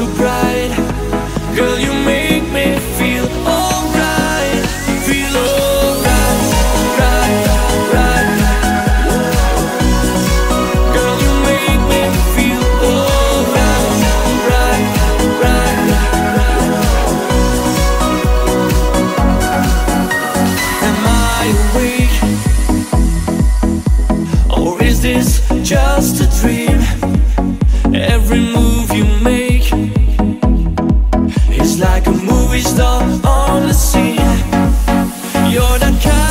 so bright Girl, you make me feel alright Feel alright, right, right Girl, you make me feel alright, right, right, Am I awake? Or is this just a dream? Every move You're the kind